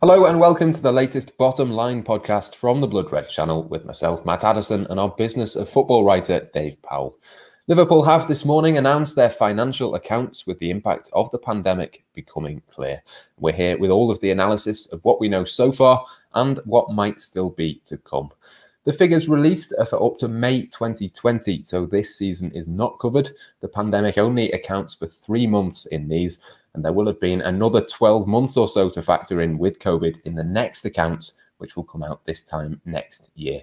Hello and welcome to the latest Bottom Line podcast from the Blood Red channel with myself, Matt Addison, and our business of football writer, Dave Powell. Liverpool have this morning announced their financial accounts with the impact of the pandemic becoming clear. We're here with all of the analysis of what we know so far and what might still be to come. The figures released are for up to May 2020, so this season is not covered. The pandemic only accounts for three months in these, and there will have been another 12 months or so to factor in with COVID in the next accounts, which will come out this time next year.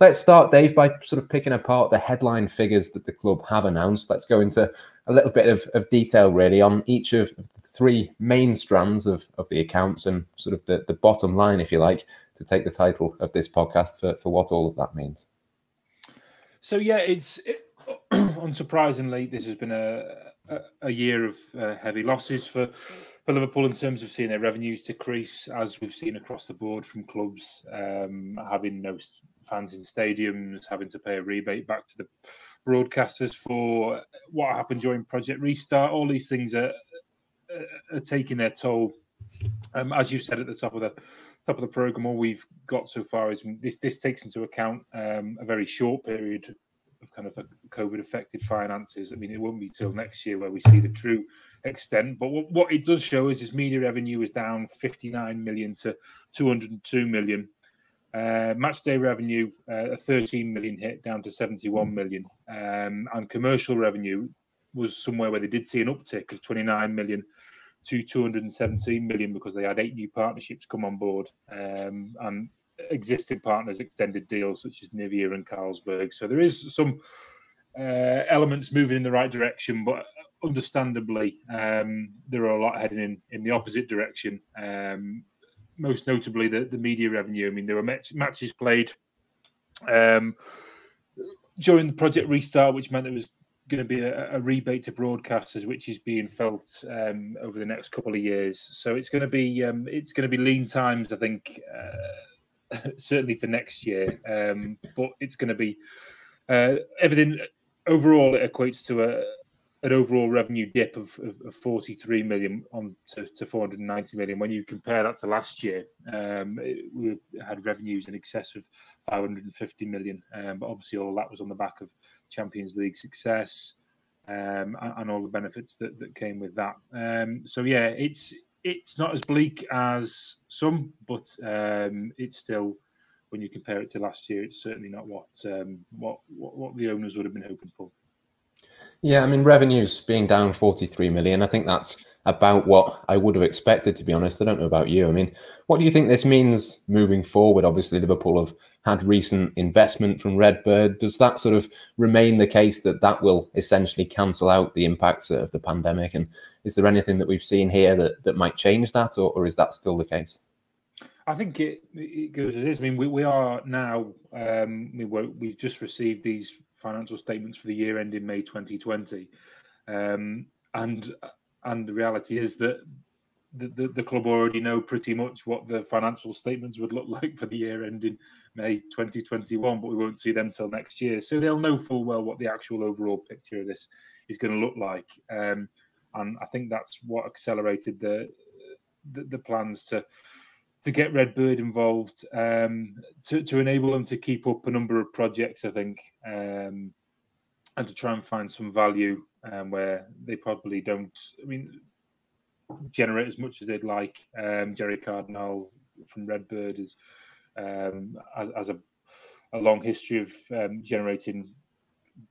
Let's start, Dave, by sort of picking apart the headline figures that the club have announced. Let's go into a little bit of, of detail, really, on each of the three main strands of, of the accounts and sort of the, the bottom line, if you like, to take the title of this podcast for, for what all of that means. So, yeah, it's it, unsurprisingly, this has been a, a, year of uh, heavy losses for, for Liverpool in terms of seeing their revenues decrease, as we've seen across the board from clubs um, having no fans in stadiums, having to pay a rebate back to the broadcasters for what happened during Project Restart. All these things are, are taking their toll. Um, as you said at the top of the top of the program, all we've got so far is this. This takes into account um, a very short period of kind of COVID affected finances. I mean, it won't be till next year where we see the true extent. But what, it does show is his media revenue is down 59 million to 202 million. Uh, match day revenue, uh, a 13 million hit down to 71 million. Um, and commercial revenue was somewhere where they did see an uptick of 29 million to 217 million because they had eight new partnerships come on board. Um, and existing partners extended deals such as Nivea and Carlsberg. So there is some uh, elements moving in the right direction, but understandably, um, there are a lot heading in, in the opposite direction. Um, most notably, the, the media revenue. I mean, there were match, matches played um, during the project restart, which meant there was going to be a, a, rebate to broadcasters, which is being felt um, over the next couple of years. So it's going to be um, it's going to be lean times, I think. Uh, certainly for next year. Um, but it's going to be uh, everything overall. It equates to a an overall revenue dip of, of, of 43 million on to, to, 490 million. When you compare that to last year, um, it, we had revenues in excess of 550 million. Um, but obviously, all that was on the back of Champions League success um, and, and, all the benefits that, that came with that. Um, so yeah, it's it's not as bleak as some, but um, it's still, when you compare it to last year, it's certainly not what, um, what, what what the owners would have been hoping for. Yeah, I mean, revenues being down 43 million, I think that's about what I would have expected, to be honest. I don't know about you. I mean, what do you think this means moving forward? Obviously, Liverpool have had recent investment from Redbird. Does that sort of remain the case that that will essentially cancel out the impacts of the pandemic? And is there anything that we've seen here that, that might change that, or, or is that still the case? I think it, it goes as it is. I mean, we, we are now, um, we we've just received these financial statements for the year ending May 2020. Um, and and the reality is that the, the, the, club already know pretty much what the financial statements would look like for the year ending May 2021, but we won't see them till next year. So they'll know full well what the actual overall picture of this is going to look like. Um, and I think that's what accelerated the, the, the plans to to get Redbird involved um, to, to enable them to keep up a number of projects, I think, um, and to try and find some value um, where they probably don't. I mean, generate as much as they'd like. Um, Gerry Cardinale from Redbird is um, as, as a, a, long history of um, generating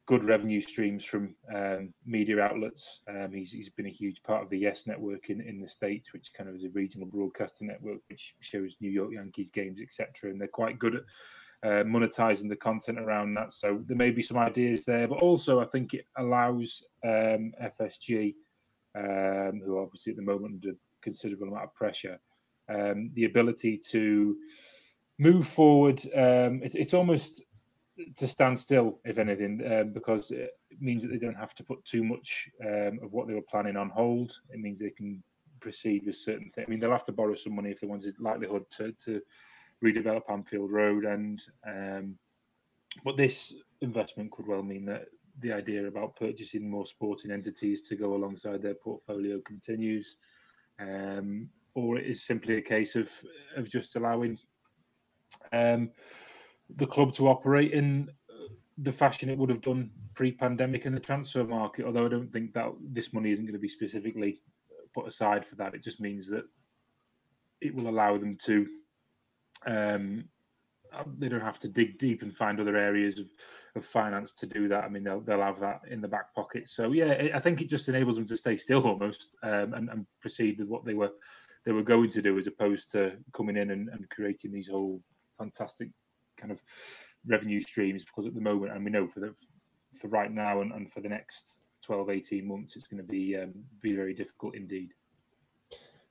good revenue streams from um, media outlets. Um, he's, he's been a huge part of the Yes Network in, in the States, which kind of is a regional broadcasting network which shows New York Yankees games, etc. And they're quite good at uh, monetizing the content around that. So there may be some ideas there, but also I think it allows um, FSG, um, who obviously at the moment under considerable amount of pressure, um, the ability to move forward. Um, it, it's almost to stand still, if anything, um, because it means that they don't have to put too much um, of what they were planning on hold. It means they can proceed with certain things. I mean, they'll have to borrow some money if they wanted likelihood to, to redevelop Anfield Road, and um, but this investment could well mean that the idea about purchasing more sporting entities to go alongside their portfolio continues, um, or it, is simply a case of of just allowing um, the club to operate in the fashion it would have done pre-pandemic in the transfer market. Although I don't think that this money isn't going to be specifically put aside for that. It just means that it will allow them to. Um, they don't have to dig deep and find other areas of, of finance to do that. I mean, they'll they'll have that in the back pocket. So yeah, I think it just enables them to stay still almost um, and, and proceed with what they were they were going to do, as opposed to coming in and, and creating these whole fantastic kind of revenue streams because at the moment, and we know for the for right now and, and for the next 12, 18 months, it's going to be um, be very difficult indeed.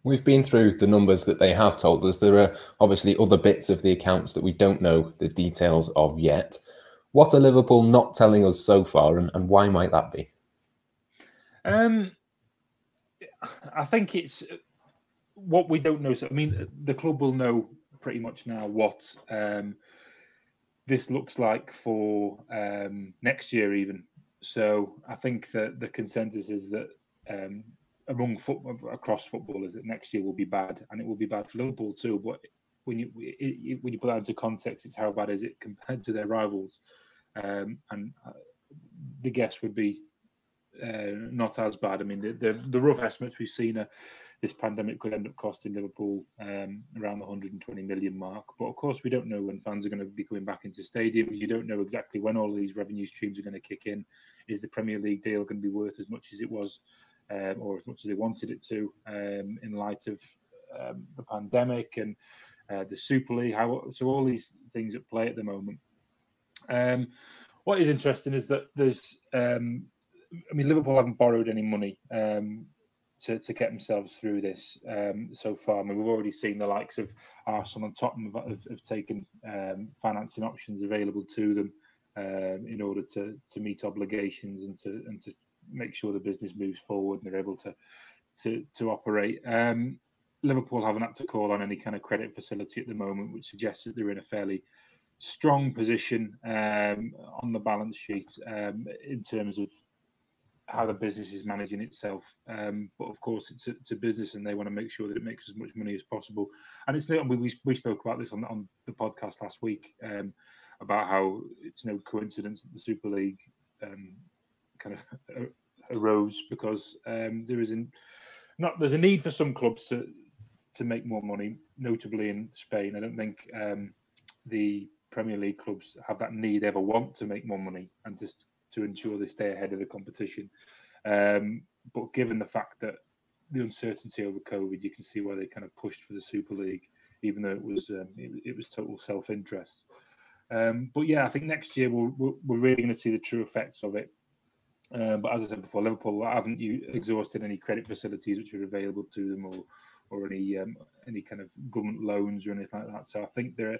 We've been through the numbers that they have told us. There are obviously other bits of the accounts that we don't know the details of yet. What are Liverpool not telling us so far, and, and why might that be? Um, I think it's what we don't know. So, I mean, the club will know pretty much now what um, this looks like for um, next year, even. So I think that the consensus is that um, among football across footballers that next year will be bad, and it will be bad for Liverpool too. But when you it, when you put that into context, it's how bad is it compared to their rivals, um, and uh, the guess would be uh, not as bad. I mean, the, the, the rough estimates we've seen are this pandemic could end up costing Liverpool um, around the 120 million mark. But of course, we don't know when fans are going to be coming back into stadiums. You don't know exactly when all these revenue streams are going to kick in. Is the Premier League deal going to be worth as much as it was, um, or as much as they wanted it to, um, in light of um, the pandemic and uh, the Super League? How so? All these things at play at the moment. Um, what is interesting is that there's um, I mean, Liverpool haven't borrowed any money um, to, to get themselves through this um, so far. I mean, we've already seen the likes of Arsenal and Tottenham have, have, have taken um, financing options available to them um, in order to to meet obligations and to and to make sure the business moves forward and they're able to to to operate. Um, Liverpool haven't had to call on any kind of credit facility at the moment, which suggests that they're in a fairly strong position um, on the balance sheet um, in terms of how the business is managing itself. Um, but of course, it's a, it's a, business, and they want to make sure that it makes as much money as possible. And it's. We we spoke about this on on the podcast last week um, about how it's no coincidence that the Super League um, kind of arose because um, there is an, not there's a need for some clubs to to make more money, notably in Spain. I don't think um, the Premier League clubs have that need ever want to make more money and just to ensure they stay ahead of the competition. Um, but given the fact that the uncertainty over COVID, you can see why they kind of pushed for the Super League, even though it was um, it, it, was total self interest. Um, but yeah, I think next year we're, we're really going to see the true effects of it. Um, but as I said before, Liverpool haven't you exhausted any credit facilities which are available to them, or or any um, any kind of government loans or anything like that. So I think they're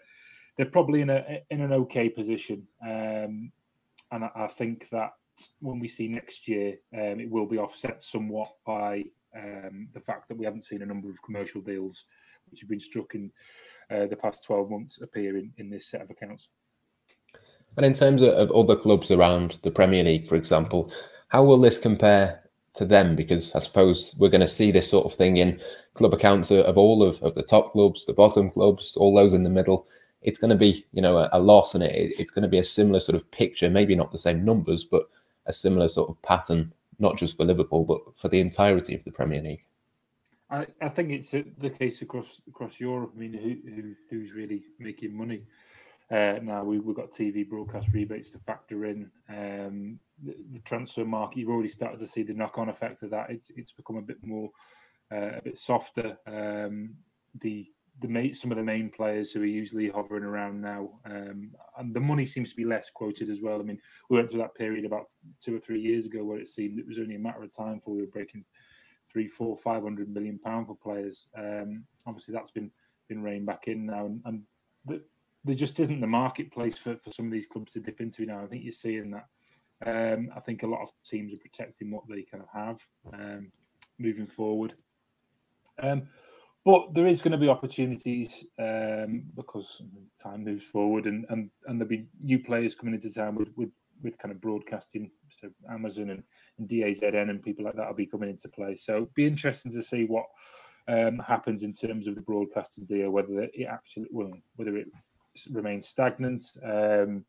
they're probably in a in an okay position. Um, and I, I think that when we see next year, um, it will be offset somewhat by um, the fact that we haven't seen a number of commercial deals which have been struck in uh, the past 12 months appear in, in this set of accounts. And in terms of, of other clubs around the Premier League, for example, how will this compare to them? Because I suppose we're going to see this sort of thing in club accounts of all of, of the top clubs, the bottom clubs, all those in the middle. It's going to be you know a, a loss and it, it's going to be a similar sort of picture maybe not the same numbers but a similar sort of pattern not just for liverpool but for the entirety of the premier league. I, I think it's uh, the case across across europe. I mean who, who who's really making money uh, now we, we've got tv broadcast rebates to factor in um, the, the, transfer market you've already started to see the knock-on effect of that it's, it's become a bit more uh, a bit softer um, the the main, some of the main players who are usually hovering around now, um, and the money seems to be less quoted as well. I mean, we went through that period about two or three years ago where it seemed it was only a matter of time before we were breaking three, four, five hundred million pound for players. Um, obviously, that's been been reined back in now, and, and the, there just isn't the marketplace for, for some of these clubs to dip into now. I think you're seeing that. Um, I think a lot of teams are protecting what they kind of have um, moving forward. Um, but there is going to be opportunities um, because time moves forward, and, and and there'll be new players coming into town with with, with kind of broadcasting. So Amazon and, and DAZN and people like that will be coming into play. So it'll be interesting to see what um, happens in terms of the broadcasting deal, whether it actually, well, whether it remains stagnant, um,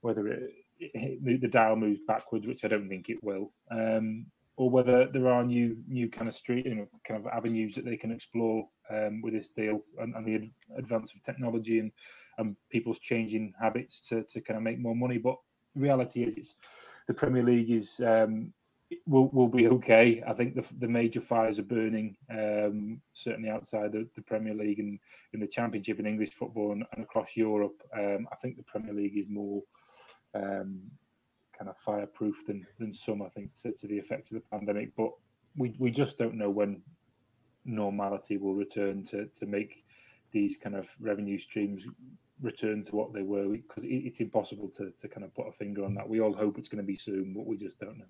whether it, it, the dial moves backwards, which I don't think it will, um, or whether there are new new kind of street, you know, kind of avenues that they can explore um, with this deal and, and, the advance of technology and and people's changing habits to to kind of make more money. But reality is, it's the Premier League is um, will will be okay. I think the the major fires are burning, um, certainly outside the, the, Premier League and in the Championship in English football and, and across Europe. Um, I think the Premier League is more um, kind of fireproof than than some. I think to, to the effects of the pandemic, but we we just don't know when normality will return to to make these kind of revenue streams return to what they were because it's impossible to, to kind of put a finger on that. We all hope it's going to be soon, but we just don't know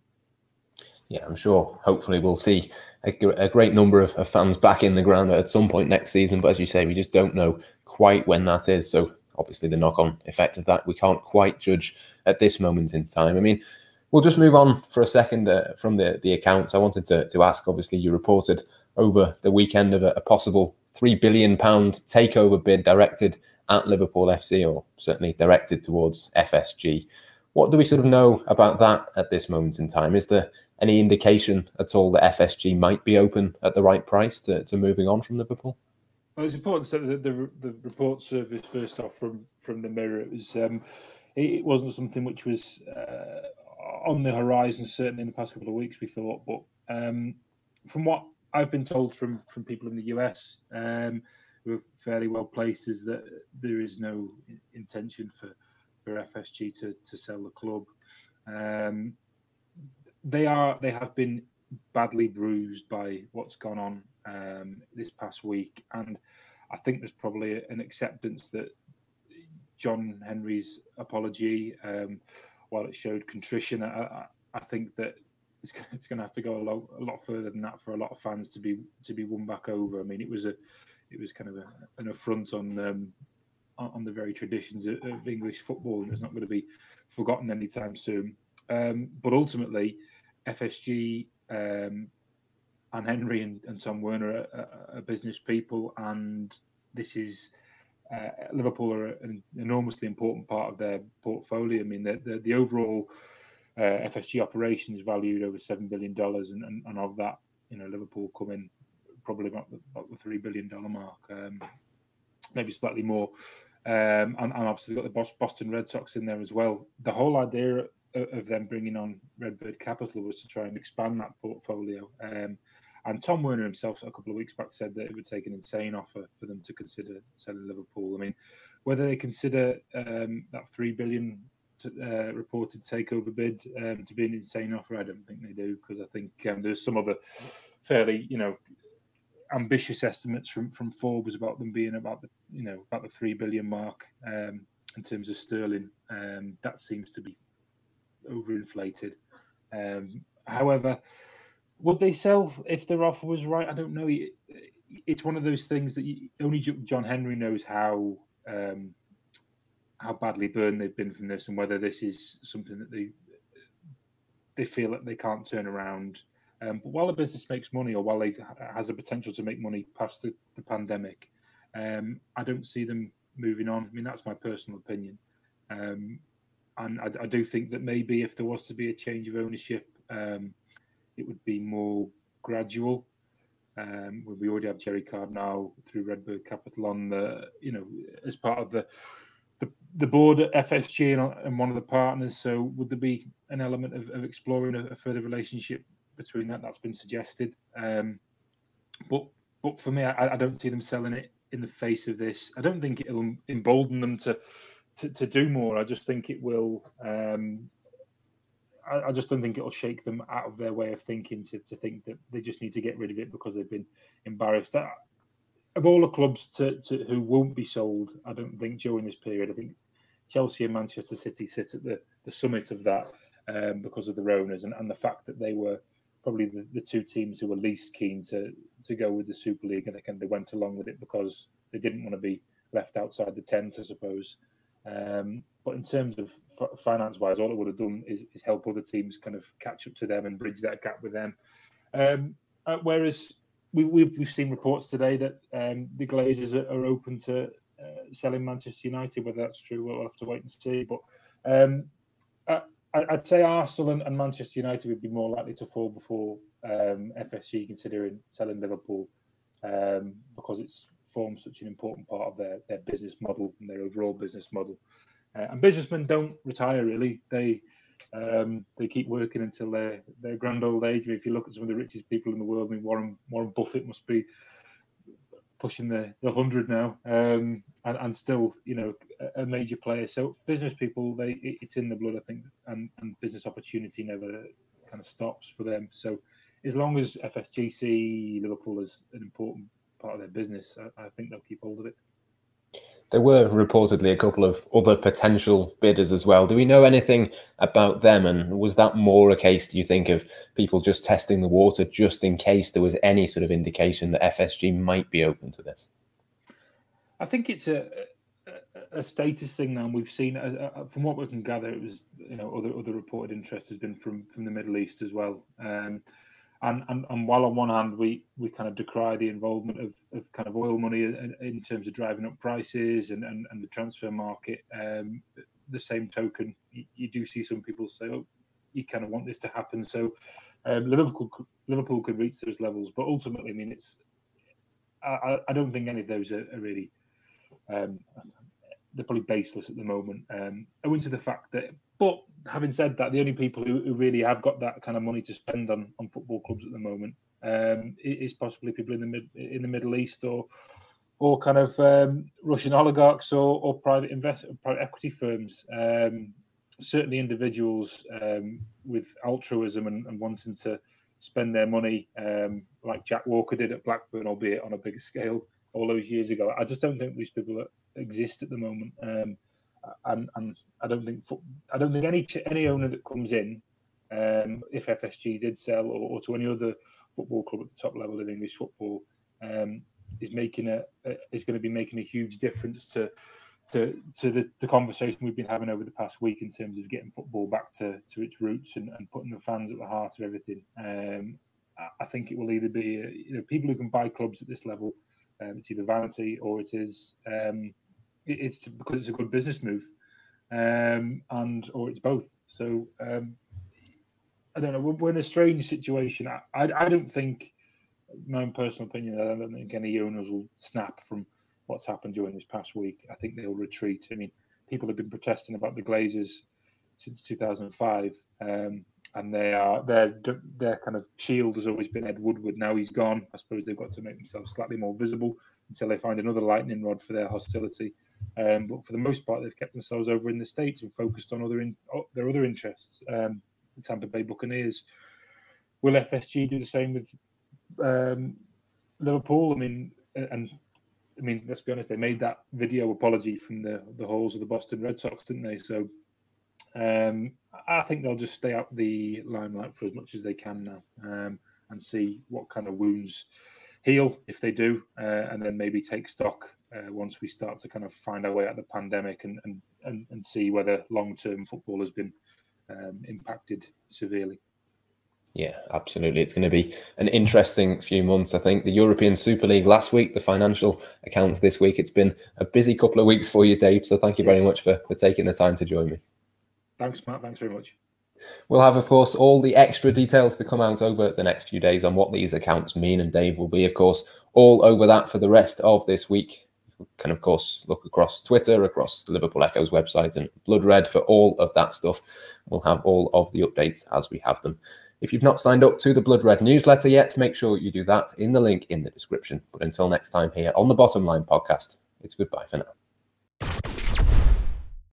yeah, I'm sure. Hopefully, we'll see a, a great number of, of, fans back in the ground at some point next season. But as you say, we just don't know quite when that is. So obviously, the knock-on effect of that we can't quite judge at this moment in time. I mean, we'll just move on for a second uh, from the the accounts. I wanted to to ask. Obviously, you reported over the weekend of a, a possible three billion pound takeover bid directed at Liverpool FC, or certainly directed towards FSG. What do we sort of know about that at this moment in time? Is there any indication at all that FSG might be open at the right price to, to moving on from Liverpool? Well, it's important to say that the, the report service first off from from the Mirror. It was um, it wasn't something which was uh, on the horizon. Certainly in the past couple of weeks, we thought, but um, from what I've been told from from people in the US um, who are fairly well placed, is that there is no intention for for FSG to to sell the club. Um, they are they have been badly bruised by what's gone on um, this past week, and I think there's probably an acceptance that John Henry's apology, um, while it showed contrition, I, I think that it's, it's going to have to go a lot, a lot further than that for a lot of fans to be to be won back over. I mean, it was a it was kind of a, an affront on um, on the very traditions of, of English football, and it's not going to be forgotten anytime soon. Um, but ultimately, FSG um, and Henry and, and Tom Werner are, are, business people, and this is uh, Liverpool are an enormously important part of their portfolio. I mean, the, the, the overall uh, FSG operation is valued over seven billion dollars, and, and, and, of that, you know, Liverpool come in probably about the, about the three billion dollar mark, um, maybe slightly more. Um, and, and, obviously got the Boston Red Sox in there as well. The whole idea of them bringing on Redbird Capital was to try and expand that portfolio. Um, and Tom Werner himself, a couple of weeks back, said that it would take an insane offer for them to consider selling Liverpool. I mean, whether they consider um, that three billion to, uh, reported takeover bid um, to be an insane offer, I don't think they do because I think um, there's some other fairly, you know, ambitious estimates from from Forbes about them being about the, you know, about the three billion mark um, in terms of sterling. Um, that seems to be overinflated. Um, however, would they sell if their offer was right? I don't know. It's one of those things that you, only John Henry knows how um, how badly burned they've been from this, and whether this is something that they they feel that they can't turn around. Um, but while a business makes money, or while they has a potential to make money past the, the pandemic, um, I don't see them moving on. I mean, that's my personal opinion. Um, and I, I, do think that maybe if there was to be a change of ownership, um, it would be more gradual. Um, we already have Gerry Cardinale through Redbird Capital on the, you know, as part of the the, the board at FSG and, and one of the partners. So would there be an element of, of exploring a, a, further relationship between that? That's been suggested. Um, but but for me, I, I don't see them selling it in the face of this. I don't think it'll embolden them to to, to do more. I just think it will. Um, I, I, just don't think it'll shake them out of their way of thinking to, to think that they just need to get rid of it because they've been embarrassed. Of all the clubs to, to who won't be sold, I don't think during this period. I think Chelsea and Manchester City sit at the, the summit of that um, because of their owners and, and the fact that they were probably the, the two teams who were least keen to to go with the Super League and they, they went along with it because they didn't want to be left outside the tent, I suppose. Um, but in terms of f- finance wise, all it would have done is, is, help other teams kind of catch up to them and bridge that gap with them. Um, uh, whereas we, we've we've seen reports today that um, the Glazers are, are open to uh, selling Manchester United. Whether that's true, we'll have to wait and see. But um, I, would say Arsenal and, and, Manchester United would be more likely to fall before um, FSG, considering selling Liverpool um, because it's formed such an important part of their, their business model and their overall business model. Uh, and businessmen don't retire really; they um, they keep working until their their grand old age. If you look at some of the richest people in the world, I mean Warren Warren Buffett must be pushing the, the hundred now, um, and, and still you know a, a, major player. So business people, they it's in the blood, I think, and, and business opportunity never kind of stops for them. So as long as FSGC Liverpool is an important part of their business, I, I think they'll keep hold of it. There were reportedly a couple of other potential bidders as well. Do we know anything about them? And was that more a case, do you think, of people just testing the water just in case there was any sort of indication that FSG might be open to this? I think it's a, a, a status thing now. We've seen, uh, uh, from what we can gather, it was you know other other reported interest has been from from the Middle East as well. Um, and, and and while on one hand we we kind of decry the involvement of, of kind of oil money in, in terms of driving up prices and, and, and the transfer market, um, the same token, you, you, do see some people say, "Oh, you kind of want this to happen." So um, Liverpool Liverpool could reach those levels, but ultimately, I mean, it's I, I don't think any of those are, are really um, they're probably baseless at the moment, um, owing to the fact that. But having said that, the only people who, who, really have got that kind of money to spend on, on football clubs at the moment um, is possibly people in the mid, in the Middle East or or kind of um, Russian oligarchs or, or private invest private equity firms. Um, certainly, individuals um, with altruism and, and, wanting to spend their money, um, like Jack Walker did at Blackburn, albeit on a bigger scale all those years ago. I just don't think these people exist at the moment. And, and I don't think I don't think any any owner that comes in, um, if FSG did sell or, or, to any other football club at the top level of English football, um, is making a, a is going to be making a huge difference to to to the, the conversation we've been having over the past week in terms of getting football back to, to its roots and, and putting the fans at the heart of everything. Um, I think it will either be uh, you know people who can buy clubs at this level, um, it's either vanity or it is um, it's because it's a good business move, um, and or it's both. So um, I don't know. We're, we're in a strange situation. I, I, I, don't think, my own personal opinion, I don't think any owners will snap from what's happened during this past week. I think they'll retreat. I mean, people have been protesting about the Glazers since 2005. Um, and they are their their kind of shield has always been Ed Woodward. Now he's gone. I suppose they've got to make themselves slightly more visible until they find another lightning rod for their hostility. Um, but for the most part, they've kept themselves over in the states and focused on other in, their other interests. Um, the Tampa Bay Buccaneers. Will FSG do the same with um, Liverpool? I mean, and I mean, let's be honest, they made that video apology from the the halls of the Boston Red Sox, didn't they? So um, I think they'll just stay out the limelight for as much as they can now um, and see what kind of wounds heal if they do, uh, and then maybe take stock uh, once we start to kind of find our way out of the pandemic and and, and, and see whether long term football has been um, impacted severely. Yeah, absolutely. It's going to be an interesting few months. I think the European Super League last week, the financial accounts this week. It's been a busy couple of weeks for you, Dave. So thank you very much for, for taking the time to join me. Thanks, Matt. Thanks very much. We'll have, of course, all the extra details to come out over the next few days on what these accounts mean. And Dave will be, of course, all over that for the rest of this week. Can, of course, look across Twitter, across the Liverpool Echo's website, and Blood Red for all of that stuff. We'll have all of the updates as we have them. If you've not signed up to the Blood Red newsletter yet, make sure you do that in the link in the description. But until next time, here on the Bottom Line podcast, it's goodbye for now.